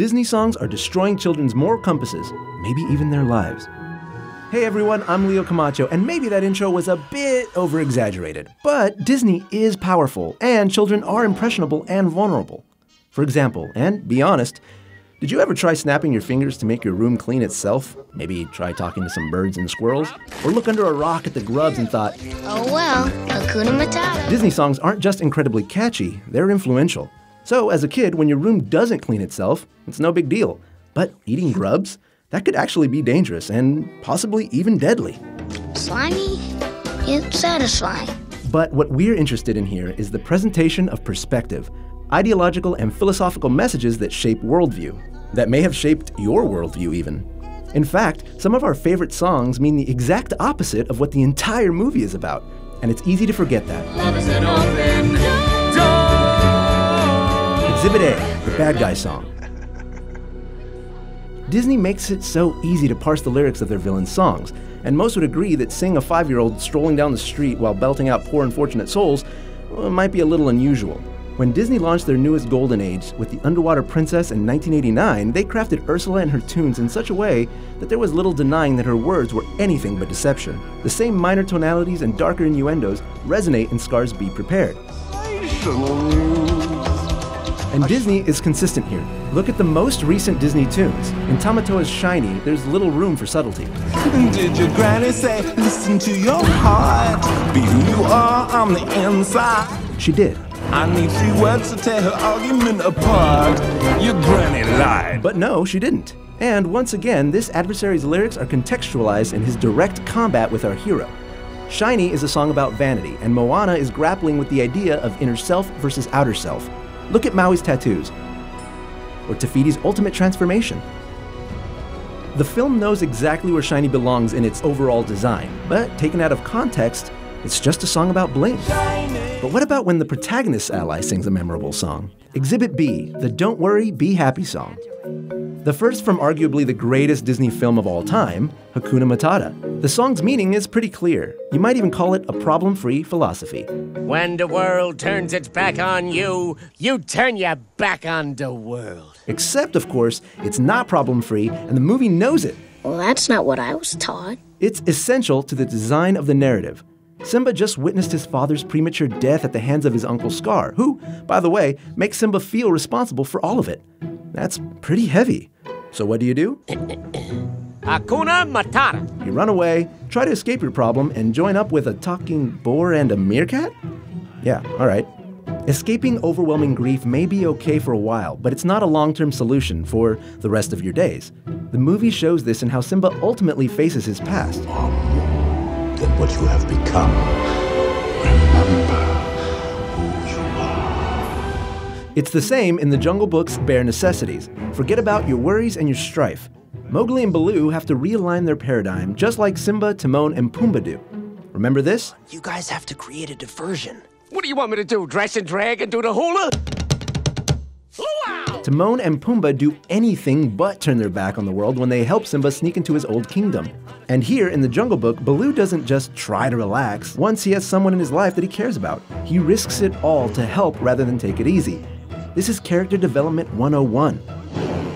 Disney songs are destroying children's moral compasses, maybe even their lives. Hey everyone, I'm Leo Camacho, and maybe that intro was a bit over exaggerated. But Disney is powerful, and children are impressionable and vulnerable. For example, and be honest, did you ever try snapping your fingers to make your room clean itself? Maybe try talking to some birds and squirrels? Or look under a rock at the grubs and thought, Oh well, Hakuna Matata. Disney songs aren't just incredibly catchy, they're influential. So, as a kid, when your room doesn't clean itself, it's no big deal. But eating grubs? That could actually be dangerous and possibly even deadly. Slimy, yet satisfying. But what we're interested in here is the presentation of perspective, ideological and philosophical messages that shape worldview, that may have shaped your worldview even. In fact, some of our favorite songs mean the exact opposite of what the entire movie is about, and it's easy to forget that. Exhibit A, the bad guy song. Disney makes it so easy to parse the lyrics of their villain songs, and most would agree that seeing a five year old strolling down the street while belting out poor unfortunate souls well, might be a little unusual. When Disney launched their newest golden age with The Underwater Princess in 1989, they crafted Ursula and her tunes in such a way that there was little denying that her words were anything but deception. The same minor tonalities and darker innuendos resonate in Scar's Be Prepared. And Disney is consistent here. Look at the most recent Disney tunes. In Tamatoa's Shiny, there's little room for subtlety. Did your granny say, listen to your heart? Be who you are on the inside. She did. I need three words to tear her argument apart. Your granny lied. But no, she didn't. And once again, this adversary's lyrics are contextualized in his direct combat with our hero. Shiny is a song about vanity, and Moana is grappling with the idea of inner self versus outer self. Look at Maui's tattoos, or Te Fiti's ultimate transformation. The film knows exactly where Shiny belongs in its overall design, but taken out of context, it's just a song about bling. But what about when the protagonist's ally sings a memorable song? Exhibit B, the Don't Worry, Be Happy song. The first from arguably the greatest Disney film of all time, Hakuna Matata. The song's meaning is pretty clear. You might even call it a problem free philosophy. When the world turns its back on you, you turn your back on the world. Except, of course, it's not problem free, and the movie knows it. Well, that's not what I was taught. It's essential to the design of the narrative. Simba just witnessed his father's premature death at the hands of his uncle Scar, who, by the way, makes Simba feel responsible for all of it. That's pretty heavy. So what do you do? Hakuna Matata. You run away, try to escape your problem, and join up with a talking boar and a meerkat? Yeah, alright. Escaping overwhelming grief may be okay for a while, but it's not a long term solution for the rest of your days. The movie shows this in how Simba ultimately faces his past. than what you have become. It's the same in the Jungle Book's bare necessities. Forget about your worries and your strife. Mowgli and Baloo have to realign their paradigm just like Simba, Timon, and Pumbaa do. Remember this? You guys have to create a diversion. What do you want me to do? Dress and drag and do the hula? Luau! Timon and Pumbaa do anything but turn their back on the world when they help Simba sneak into his old kingdom. And here in the Jungle Book, Baloo doesn't just try to relax once he has someone in his life that he cares about. He risks it all to help rather than take it easy. This is character development 101.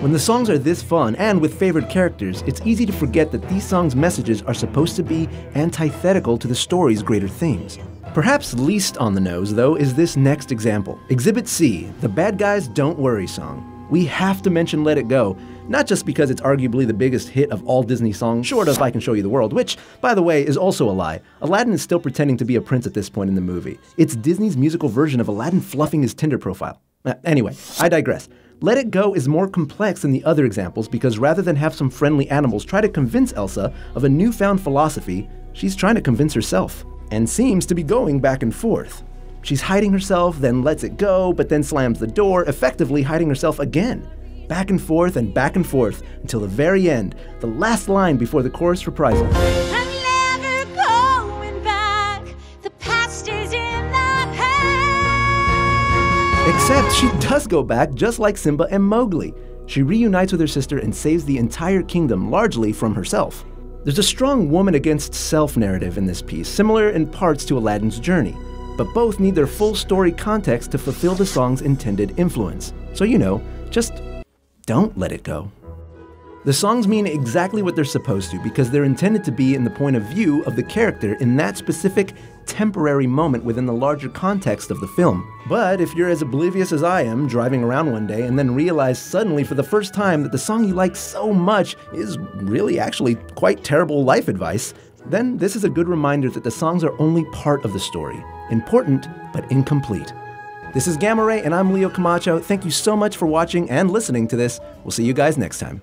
When the songs are this fun and with favorite characters, it's easy to forget that these songs' messages are supposed to be antithetical to the story's greater themes. Perhaps least on the nose, though, is this next example Exhibit C, the Bad Guys Don't Worry song. We have to mention Let It Go, not just because it's arguably the biggest hit of all Disney songs, short of I Can Show You the World, which, by the way, is also a lie. Aladdin is still pretending to be a prince at this point in the movie. It's Disney's musical version of Aladdin fluffing his Tinder profile. Uh, anyway, I digress. Let It Go is more complex than the other examples because rather than have some friendly animals try to convince Elsa of a newfound philosophy, she's trying to convince herself and seems to be going back and forth. She's hiding herself, then lets it go, but then slams the door, effectively hiding herself again. Back and forth and back and forth until the very end, the last line before the chorus reprisal. Except she does go back just like Simba and Mowgli. She reunites with her sister and saves the entire kingdom largely from herself. There's a strong woman against self narrative in this piece, similar in parts to Aladdin's journey, but both need their full story context to fulfill the song's intended influence. So, you know, just don't let it go. The songs mean exactly what they're supposed to because they're intended to be in the point of view of the character in that specific temporary moment within the larger context of the film. But if you're as oblivious as I am, driving around one day and then realize suddenly for the first time that the song you like so much is really actually quite terrible life advice, then this is a good reminder that the songs are only part of the story, important but incomplete. This is Gamma Ray, and I'm Leo Camacho. Thank you so much for watching and listening to this. We'll see you guys next time.